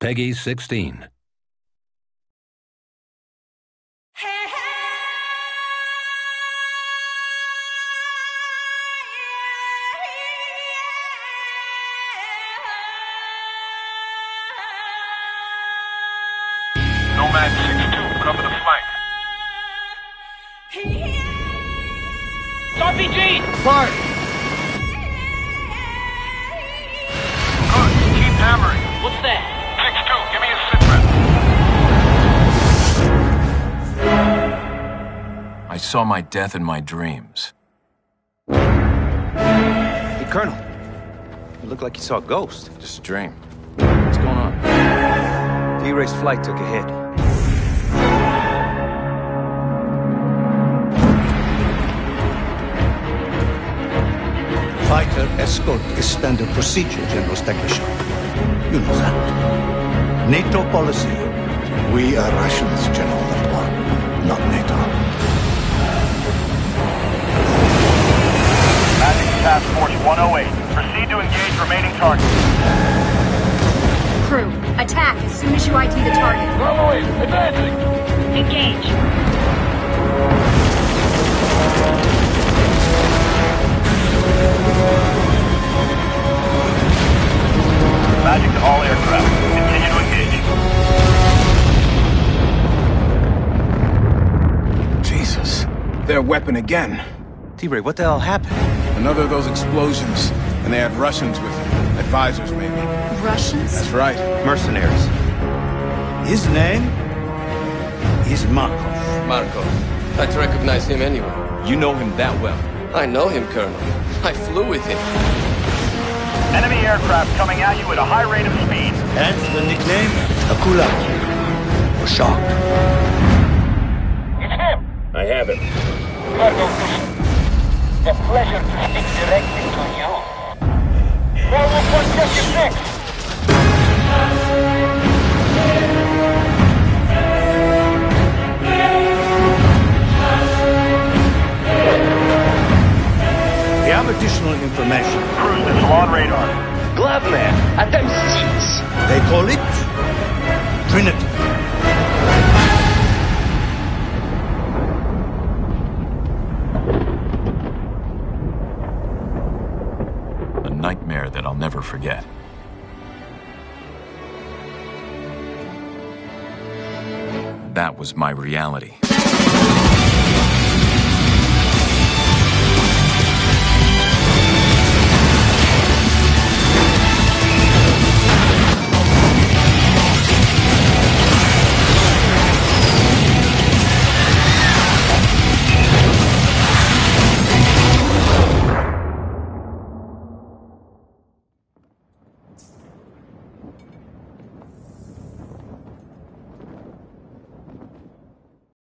Peggy 16. Nomad 6-2, cover the flank. RPG! Fire! Good, keep hammering. What's that? Saw my death in my dreams. Hey, Colonel. You look like you saw a ghost. Just a dream. What's going on? D-Ray's flight took a hit. Fighter escort is standard procedure, General Staglish. You know that. NATO policy. We are Russians, General Latour, not NATO. Crew, attack as soon as you ID the target. Bravo 8, advancing. Engage. Magic to all aircraft. Continue to engage. Jesus. Their weapon again. T-Ray, what the hell happened? Another of those explosions. And they had Russians with them. Advisors, maybe. Russians? That's right. Mercenaries. His name is Markov. Markov. I'd recognize him anywhere. You know him that well. I know him, Colonel. I flew with him. Enemy aircraft coming at you at a high rate of speed. Hence the nickname Akula. Or Shark. It's him. I have him. Colonel a pleasure to speak directly to you. have additional information. Cruise is on radar. Glove man, at them seats. They call it Trinity. A nightmare that I'll never forget. That was my reality.